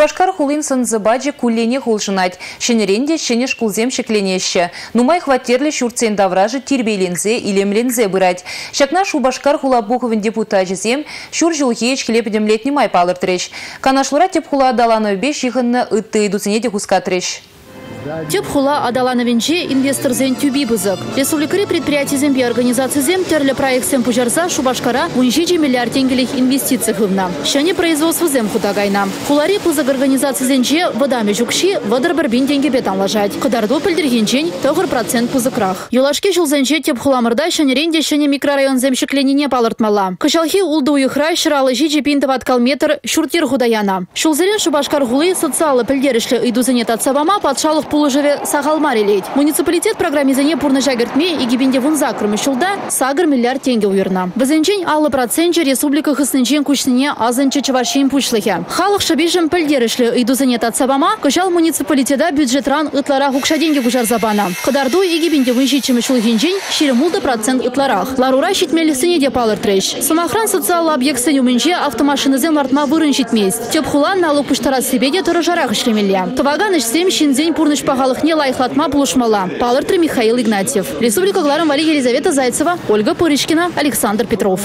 Шубашкар хулин сынзыбаджи куллене хулжынать. Шенеренде шене шкулзем шекленеще. Нумай хватерлі шурцен давражы тирбейлензе илемлензе бырать. Шакна Шубашкар хулабуховын депутажызем шур жылхеч хлебедем летний май палыртреш. Канашлура теп хула даланы беш йығынны ытты идуцене де. Теп хула адалановенче инвестор зен тюби бызык. Республикари предприятий земпи организации зем терлі проект зем пужарса Шубашкара унжичи миллиард тенгелих инвестиций хывна. Шане производство зем худагайна. Хулари пызык организации зенче водами жукши вадар барбин деньги бетан лажать. Кадарду пельдергенчень тогыр процент пызыкрах. Юлашке жыл зенче теп хуламырда шанеренде шане микрорайон земшекленіне палыртмала. Кышалхи улды уйхра шыралы жичи пинтоват калметр шуртир худаяна. Шулзерен Шубашкар хулы социалы пельдерішлі идузене татсавама патшалық пулыжеве сағалмар елейд. Муниципалитет программизене пурны жагертме и гибенде вунза шулда сагыр миллиард тенге уйырна. Бізінчен алы процентче республика хыснынчен күшніне азынчы чываршин пучлыхе. Халық шабижем пілдерішлі идузене татсабама, кышал муниципалитета бюджетран ытлара хукша деньги кужар забана. Кыдарду и гибенде вунжичімі шулхинчен ширемулды процент ытларах. Ларура шитмелісіне де палыр треш. Самохран социалы объектсен умінче автомашинызен лартма вырын шитмейс. Теп хулан налог пуштара себе де тұры жарақ ішлемелі. Тываган ішсем шинзен пурныш пағалықне лайықлатма бұлышмала. Палыртры Михаил Игнатьев. Республика Гларом Вали Елизавета Зайцева, Ольга Пуричкина, Александр Петров.